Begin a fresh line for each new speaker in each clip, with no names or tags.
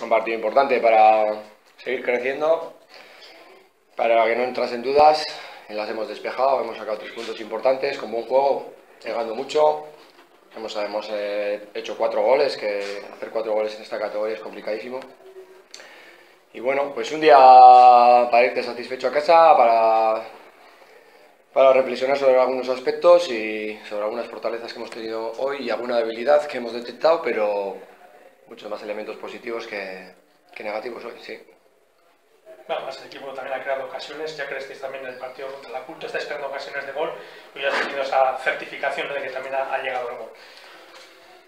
un partido importante para seguir creciendo, para que no entras en dudas, las hemos despejado, hemos sacado tres puntos importantes, con buen juego, llegando mucho, hemos, hemos eh, hecho cuatro goles, que hacer cuatro goles en esta categoría es complicadísimo. Y bueno, pues un día para irte satisfecho a casa, para, para reflexionar sobre algunos aspectos y sobre algunas fortalezas que hemos tenido hoy y alguna debilidad que hemos detectado, pero muchos más elementos positivos que, que negativos hoy, sí.
Bueno, el equipo también ha creado ocasiones, ya creéis también en el partido contra la Culto, estáis creando ocasiones de gol, y ya has tenido esa certificación de que también ha, llegado el gol.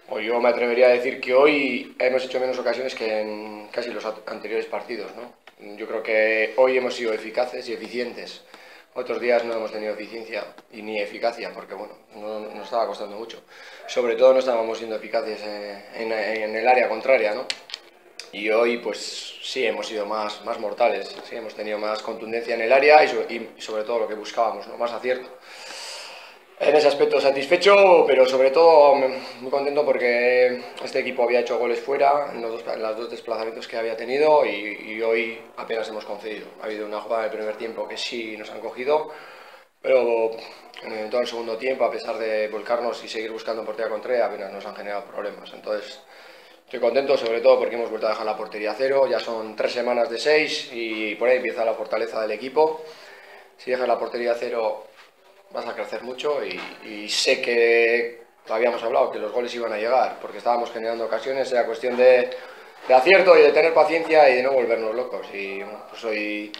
Pues yo me atrevería a decir que hoy hemos hecho menos ocasiones que en casi los anteriores partidos. ¿no? Yo creo que hoy hemos sido eficaces y eficientes. Otros días no hemos tenido eficiencia y ni eficacia, porque bueno, no, nos estaba costando mucho. Sobre todo no estábamos siendo eficaces en, en el área contraria, ¿no? Y hoy, pues sí, hemos sido más, más mortales, sí, hemos tenido más contundencia en el área y, sobre todo lo que buscábamos, ¿no? más acierto. En ese aspecto satisfecho, pero sobre todo muy contento porque este equipo había hecho goles fuera en los dos, dos desplazamientos que había tenido y, hoy apenas hemos concedido. Ha habido una jugada del primer tiempo que sí nos han cogido, pero en todo el segundo tiempo, a pesar de volcarnos y seguir buscando portería contraria, apenas nos han generado problemas. Entonces, Estoy contento sobre todo porque hemos vuelto a dejar la portería cero, ya son tres semanas de seis y por ahí empieza la fortaleza del equipo. Si dejas la portería cero vas a crecer mucho y, sé que habíamos hablado, que los goles iban a llegar porque estábamos generando ocasiones, era cuestión de, acierto y de tener paciencia y de no volvernos locos. Y pues soy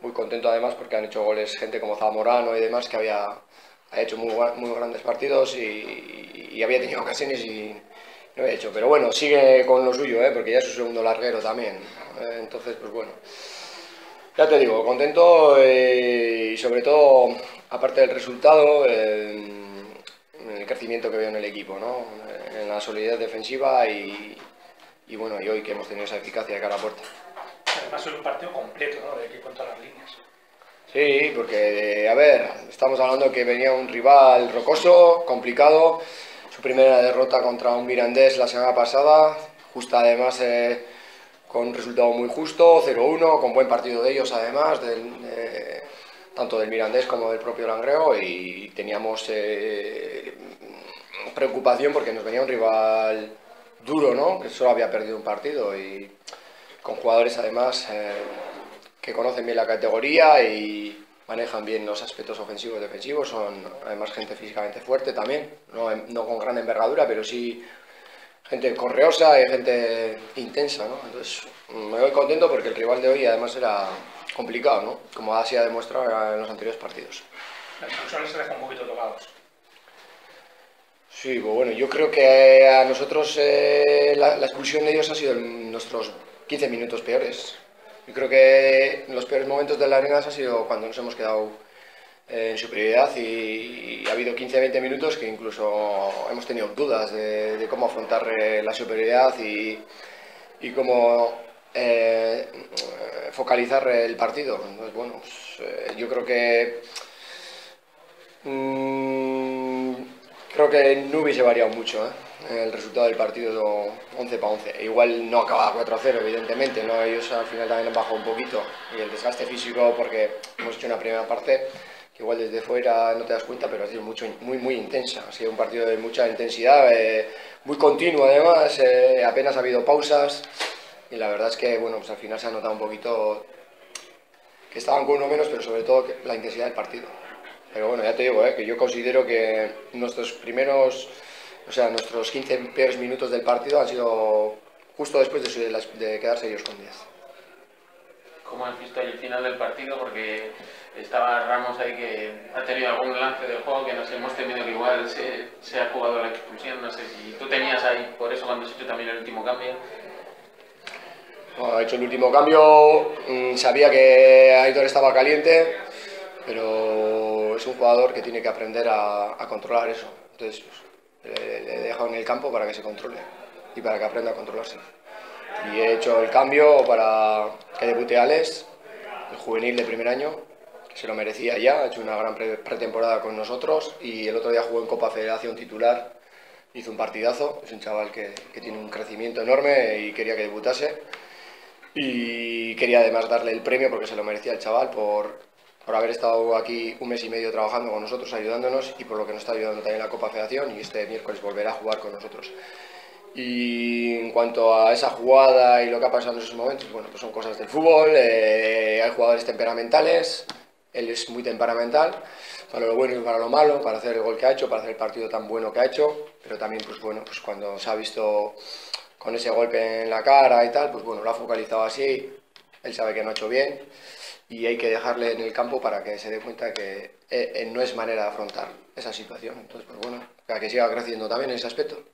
muy contento además porque han hecho goles gente como Zamorano y demás que había, hecho muy, muy grandes partidos y, y había tenido ocasiones y no he hecho, pero bueno, sigue con lo suyo, ¿eh? porque ya es su segundo larguero también. ¿eh? entonces, pues bueno, ya te digo, contento eh, y sobre todo, aparte del resultado, el crecimiento que veo en el equipo, ¿no? en la solidez defensiva y, y, bueno, y hoy que hemos tenido esa eficacia de cara a puerta.
Además es un partido completo, ¿no? De equipo en todas las líneas.
Sí, porque, a ver, estamos hablando que venía un rival rocoso, complicado, su primera derrota contra un Mirandés la semana pasada, justo además eh, con un resultado muy justo, 0-1, con buen partido de ellos además, tanto del Mirandés como del propio Langreo, y teníamos eh, preocupación porque nos venía un rival duro, ¿no? que solo había perdido un partido y con jugadores además eh, que conocen bien la categoría y manejan bien los aspectos ofensivos y defensivos, son además gente físicamente fuerte también, no, no con gran envergadura, pero sí gente correosa y gente intensa, ¿no? Entonces me voy contento porque el rival de hoy además era complicado, ¿no? Como así ha demostrado en los anteriores partidos.
Las expulsiones se dejan un poquito tocados.
Sí, pues bueno, yo creo que a nosotros eh, la, la, expulsión de ellos ha sido en nuestros 15 minutos peores. Yo creo que los peores momentos de la arena ha sido cuando nos hemos quedado en superioridad y, ha habido 15-20 minutos que incluso hemos tenido dudas de, cómo afrontar eh, la superioridad y, y cómo eh, focalizar el partido. Entonces, bueno, pues, yo creo que mmm, creo que no hubiese variado mucho el resultado del partido 11 para 11. Igual no acababa 4-0, evidentemente, ¿no? ellos al final también han bajado un poquito y el desgaste físico, porque hemos hecho una primera parte que igual desde fuera no te das cuenta, pero ha sido mucho, muy, muy intensa. Ha sido un partido de mucha intensidad, eh, muy continuo además, eh, apenas ha habido pausas y la verdad es que bueno, pues al final se ha notado un poquito que estaban con uno menos, pero sobre todo la intensidad del partido. Pero bueno, ya te digo, eh, que yo considero que nuestros primeros o sea, nuestros 15 peores minutos del partido han sido justo después de, quedarse ellos con 10.
¿Cómo has visto el final del partido? Porque estaba Ramos ahí que ha tenido algún lance de juego que nos hemos temido que igual se, ha jugado la expulsión. No sé si tú tenías ahí, por eso cuando has hecho también el último cambio.
ha hecho el último cambio, mm, sabía que Aitor estaba caliente, pero es un jugador que tiene que aprender a, controlar eso. Entonces, le, he dejado en el campo para que se controle y para que aprenda a controlarse. Y he hecho el cambio para que debute Alex, el juvenil de primer año, se lo merecía ya, ha hecho una gran pretemporada con nosotros y el otro día jugó en Copa Federación titular, hizo un partidazo, es un chaval que, que tiene un crecimiento enorme y quería que debutase. y quería además darle el premio porque se lo merecía el chaval por, por haber estado aquí un mes y medio trabajando con nosotros, ayudándonos y por lo que nos está ayudando también la Copa Federación y este miércoles volverá a jugar con nosotros. Y en cuanto a esa jugada y lo que ha pasado en esos momentos, bueno, pues son cosas del fútbol, eh, hay jugadores temperamentales, él es muy temperamental, para lo bueno y para lo malo, para hacer el gol que ha hecho, para hacer el partido tan bueno que ha hecho, pero también, pues bueno, pues cuando se ha visto con ese golpe en la cara y tal, pues bueno, lo ha focalizado así, él sabe que no ha hecho bien y hay que dejarle en el campo para que se dé cuenta que eh, eh, no es manera de afrontar esa situación. Entonces, pues bueno, para que siga creciendo también en ese aspecto.